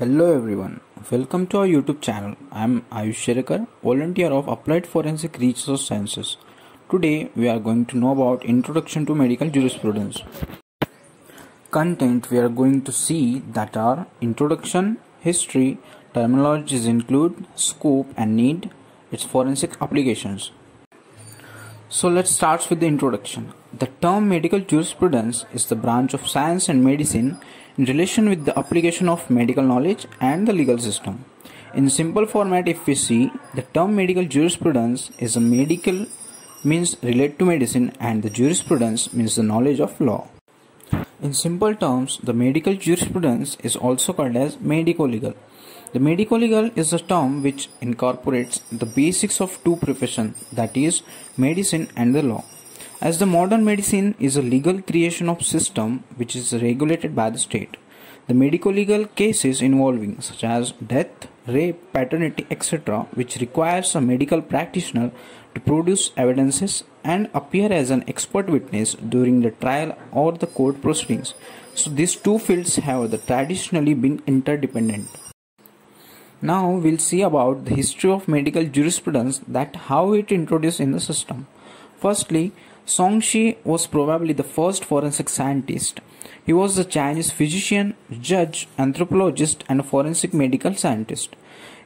Hello everyone, welcome to our YouTube channel. I am Ayush Sherekar, volunteer of Applied Forensic Research Sciences. Today we are going to know about Introduction to Medical Jurisprudence. Content we are going to see that are Introduction, History, terminologies include scope and need, its forensic applications. So let's start with the introduction. The term medical jurisprudence is the branch of science and medicine in relation with the application of medical knowledge and the legal system. In simple format, if we see, the term medical jurisprudence is a medical means relate to medicine and the jurisprudence means the knowledge of law. In simple terms, the medical jurisprudence is also called as medico-legal. The medico-legal is a term which incorporates the basics of two professions, that is, medicine and the law. As the modern medicine is a legal creation of system which is regulated by the state. The medico-legal cases involving such as death, rape, paternity, etc., which requires a medical practitioner to produce evidences and appear as an expert witness during the trial or the court proceedings. So these two fields have traditionally been interdependent. Now we'll see about the history of medical jurisprudence that how it introduced in the system. Firstly, Song Ci was probably the first forensic scientist. He was a Chinese physician, judge, anthropologist, and forensic medical scientist.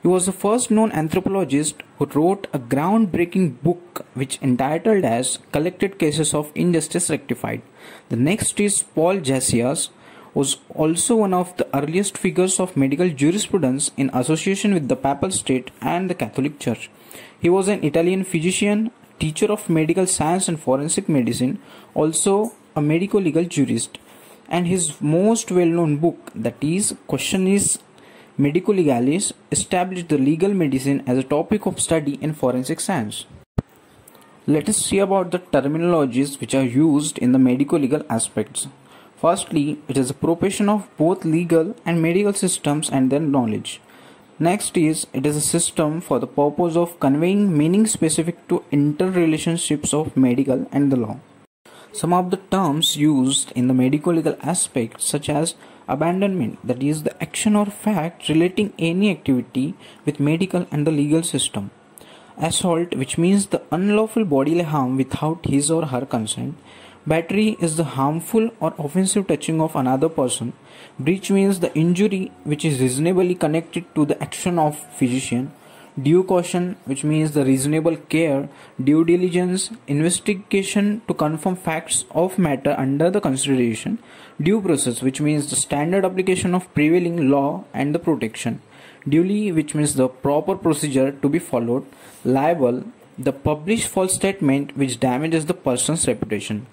He was the first known anthropologist who wrote a groundbreaking book which entitled as Collected Cases of Injustice Rectified. The next is Paul Zacchias, was also one of the earliest figures of medical jurisprudence in association with the Papal State and the Catholic Church. He was an Italian physician, teacher of medical science and forensic medicine, also a medico legal jurist. And his most well known book, that is Quaestiones Medico Legales, established the legal medicine as a topic of study in forensic science. Let us see about the terminologies which are used in the medico legal aspects. Firstly, it is a profession of both legal and medical systems and their knowledge. Next is it is a system for the purpose of conveying meaning specific to interrelationships of medical and the law. Some of the terms used in the medical legal aspect such as abandonment that is the action or fact relating any activity with medical and the legal system. Assault which means the unlawful bodily harm without his or her consent. Battery is the harmful or offensive touching of another person. Breach means the injury which is reasonably connected to the action of physician. Due caution, which means the reasonable care, due diligence, investigation to confirm facts of matter under the consideration. Due process, which means the standard application of prevailing law and the protection. Duly, which means the proper procedure to be followed. Libel, the published false statement which damages the person's reputation.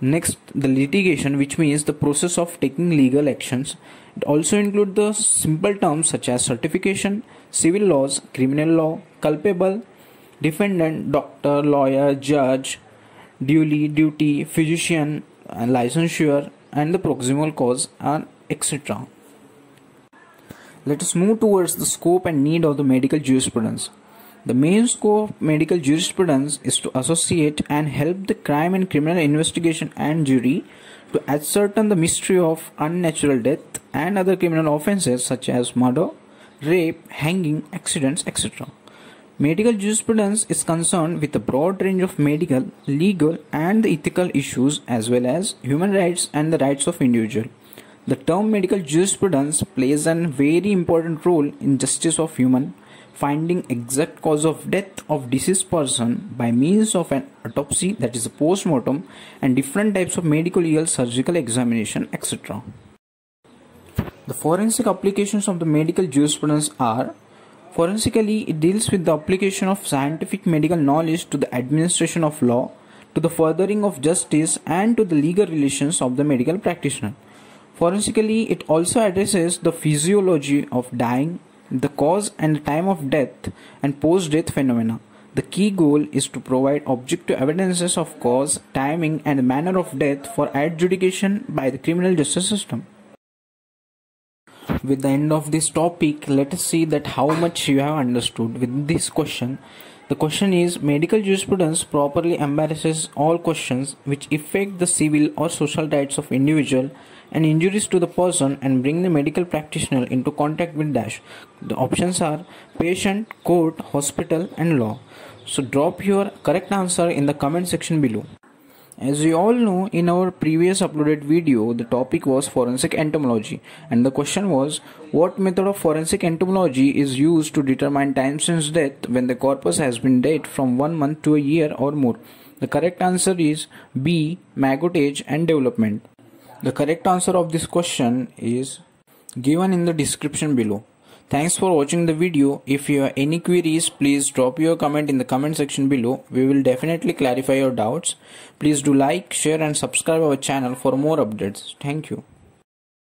Next, the litigation, which means the process of taking legal actions. It also includes the simple terms such as certification, civil laws, criminal law, culpable, defendant, doctor, lawyer, judge, duly, duty, physician, and licensure, and the proximal cause, and etc. Let us move towards the scope and need of the medical jurisprudence. The main scope of medical jurisprudence is to associate and help the crime and criminal investigation and jury to ascertain the mystery of unnatural death and other criminal offences such as murder, rape, hanging, accidents, etc. Medical jurisprudence is concerned with a broad range of medical, legal, and ethical issues as well as human rights and the rights of individual. The term medical jurisprudence plays a very important role in justice of human finding exact cause of death of deceased person by means of an autopsy that is a post-mortem and different types of medical legal surgical examination etc. The forensic applications of the medical jurisprudence are Forensically, it deals with the application of scientific medical knowledge to the administration of law, to the furthering of justice, and to the legal relations of the medical practitioner. Forensically, it also addresses the physiology of dying, the cause and time of death and post-death phenomena. The key goal is to provide objective evidences of cause, timing and manner of death for adjudication by the criminal justice system. With the end of this topic, let us see that how much you have understood with this question. The question is medical jurisprudence properly embarrasses all questions which affect the civil or social rights of individual and injuries to the person and bring the medical practitioner into contact with dash. The options are patient court hospital and law. So drop your correct answer in the comment section below as we all know, in our previous uploaded video, the topic was forensic entomology, and the question was what method of forensic entomology is used to determine time since death when the corpus has been dead from one month to a year or more. The correct answer is B. Maggot age and development. The correct answer of this question is given in the description below. Thanks for watching the video. If you have any queries, please drop your comment in the comment section below. We will definitely clarify your doubts. Please do like, share and subscribe our channel for more updates. Thank you.